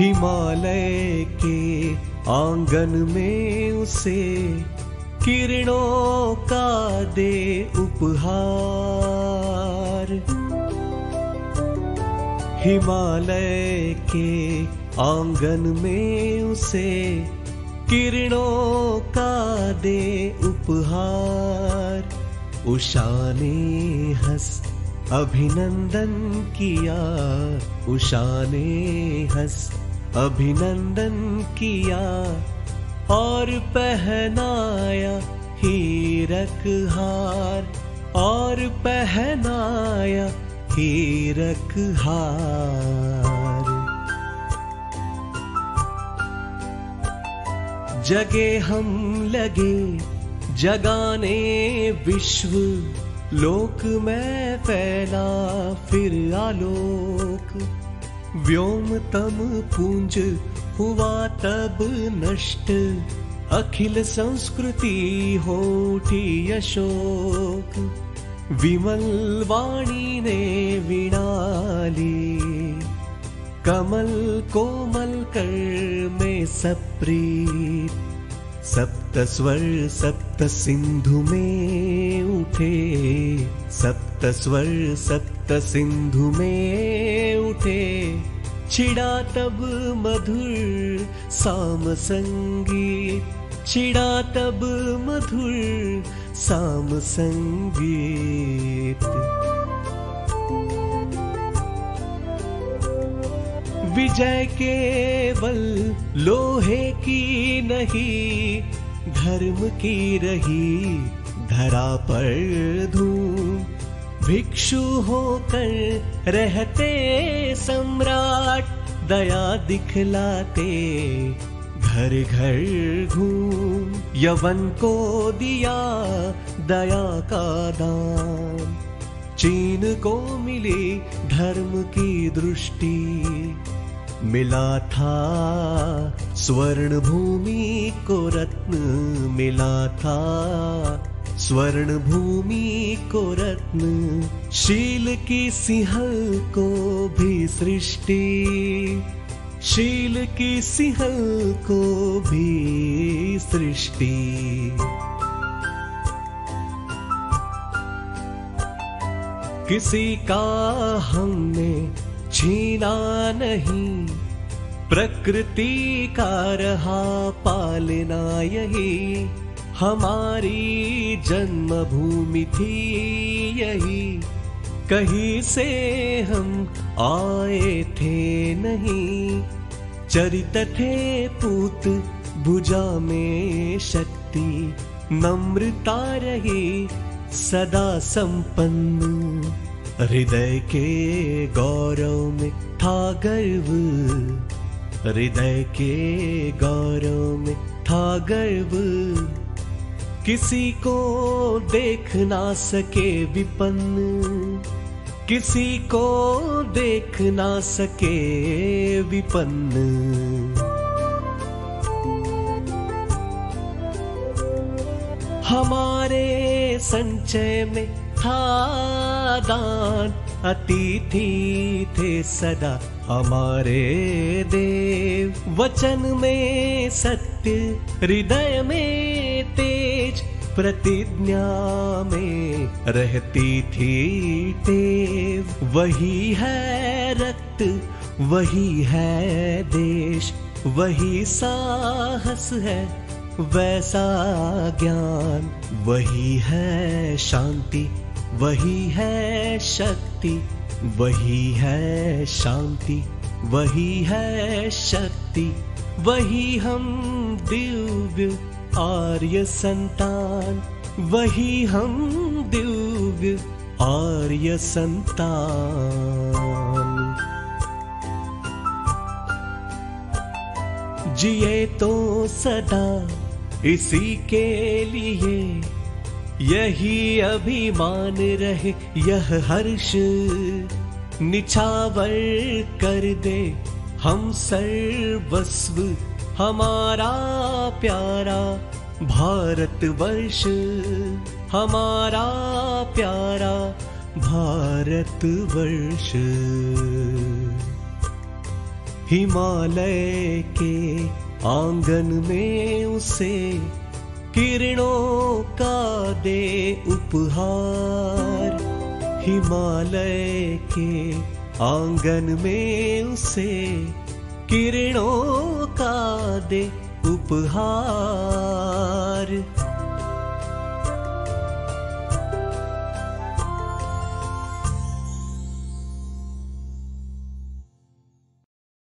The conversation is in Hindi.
हिमालय के आँगन में उसे किरणों का दे उपहार। हिमालय के आँगन में उसे किरणों का दे उपहार। उषा ने हंस अभिनंदन किया, उषा ने हंस अभिनंदन किया और पहनाया हीरक हार, और पहनाया हीरक हार। जगे हम लगे, जगाने विश्व, लोक में फैला फिर आलोक। व्योम तम पुंज हुआ तब नष्ट। अखिल संस्कृति होठी अशोक। विमल वाणी ने विणाली। कमल कोमल कर में सप्रीत। सप्त स्वर सप्त सिंधु में उठे। सप्त स्वर सप्त सिंधु में उठे छिड़ा तब मधुर साम संगीत छिड़ा तब मधुर साम संगीत विजय केवल लोहे की नहीं, धर्म की रही धरा पर धूम भिक्षु होकर रहते सम्राट, दया दिखलाते। घर घर घूम, यवन को दिया दया का दान। चीन को मिली धर्म की दृष्टि। मिला था स्वर्ण भूमि को रत्न, मिला था स्वर्ण भूमि को रत्न, शील की सिंहल को भी सृष्टि। शील की सिंहल को भी सृष्टि। किसी का हमने छीना नहीं, प्रकृति का रहा पालना यही। हमारी जन्मभूमि थी यही। कहीं से हम आए थे नहीं। चरित थे पूत भुजा में शक्ति। नम्रता रही सदा संपन्न। हृदय के गौरव में था गर्व। हृदय के गौरव में था गर्व। किसी को देख ना सके विपन्न, किसी को देख ना सके विपन्न। हमारे संचय में था दान, अतिथि थे सदा हमारे देव। वचन में सत्य, हृदय में प्रतिज्ञा में रहती थी टेव। वही है रक्त, वही है देश, वही साहस है, वैसा ज्ञान। वही है शांति, वही है शक्ति, वही है शांति, वही है शक्ति, वही हम दिव्य आर्य संतान, वही हम दिव्य आर्य संतान। जिए तो सदा इसी के लिए, यही अभिमान रहे, यह हर्ष निछावर कर दे हम सर्वस्व हमारा प्यारा भारतवर्ष, हमारा प्यारा भारत वर्ष हिमालय के आँगन में उसे किरणों का दे उपहार। हिमालय के आँगन में उसे किरणों का दे उपहार